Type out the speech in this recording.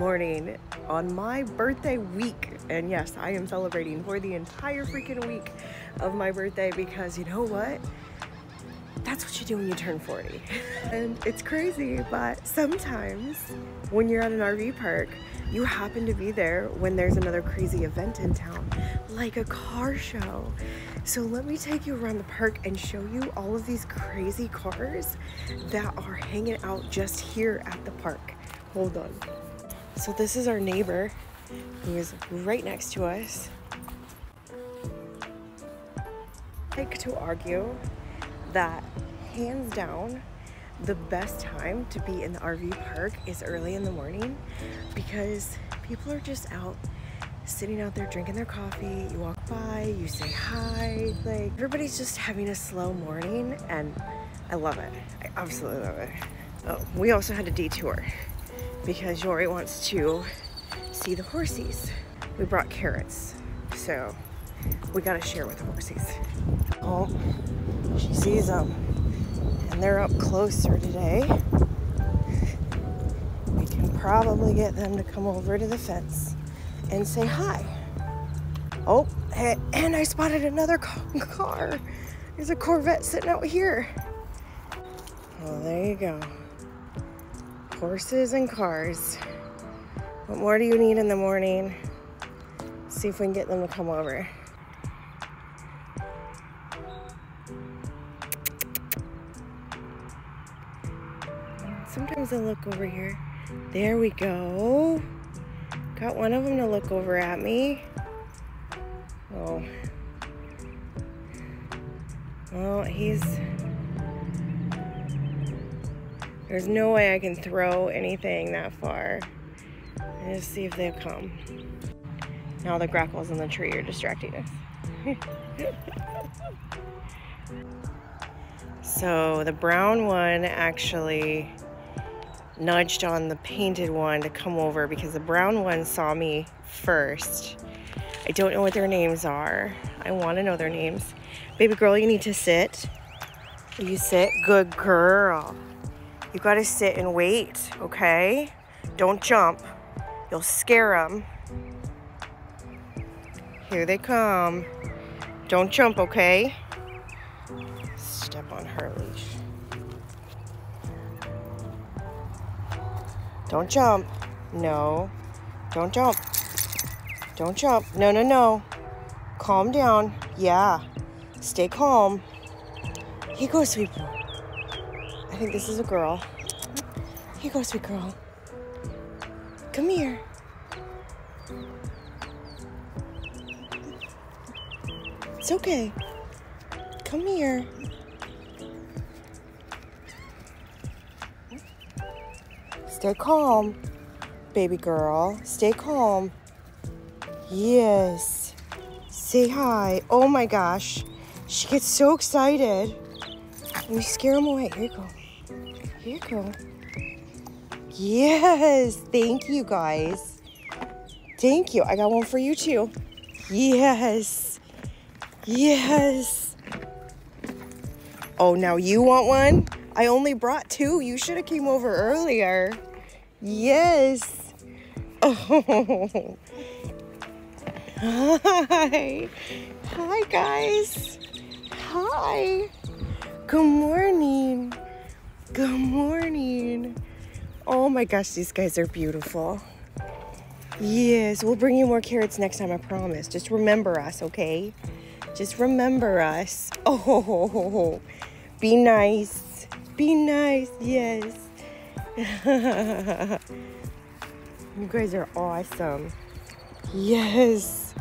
morning on my birthday week. And yes, I am celebrating for the entire freaking week of my birthday because you know what? That's what you do when you turn 40. and it's crazy, but sometimes when you're at an RV park, you happen to be there when there's another crazy event in town, like a car show. So let me take you around the park and show you all of these crazy cars that are hanging out just here at the park. Hold on. So this is our neighbor who is right next to us. I like to argue that hands down the best time to be in the RV park is early in the morning because people are just out sitting out there drinking their coffee. You walk by, you say hi, like everybody's just having a slow morning and I love it. I absolutely love it. Oh, we also had a detour because Yori wants to see the horsies. We brought carrots, so we gotta share with the horsies. Oh, she sees them, and they're up closer today. We can probably get them to come over to the fence and say hi. Oh, and I spotted another car. There's a Corvette sitting out here. Well, there you go horses and cars. What more do you need in the morning? see if we can get them to come over. Sometimes I look over here. There we go. Got one of them to look over at me. Oh. Well, he's there's no way I can throw anything that far. Just see if they'll come. Now the grackles in the tree are distracting us. so the brown one actually nudged on the painted one to come over because the brown one saw me first. I don't know what their names are. I want to know their names. Baby girl, you need to sit. You sit. Good girl. You gotta sit and wait, okay? Don't jump. You'll scare them. Here they come. Don't jump, okay? Step on her leash. Don't jump. No. Don't jump. Don't jump. No, no, no. Calm down. Yeah. Stay calm. Here goes, boy. I think this is a girl. Here you go, sweet girl. Come here. It's okay. Come here. Stay calm, baby girl. Stay calm. Yes. Say hi. Oh my gosh. She gets so excited. We scare them away. Here you go. Here you go. Yes, thank you guys. Thank you. I got one for you too. Yes. Yes. Oh, now you want one? I only brought two. You should have came over earlier. Yes. Oh. Hi. Hi, guys. Hi. Good morning. Good morning. Oh my gosh, these guys are beautiful. Yes, we'll bring you more carrots next time, I promise. Just remember us, okay? Just remember us. Oh, be nice. Be nice, yes. you guys are awesome. Yes.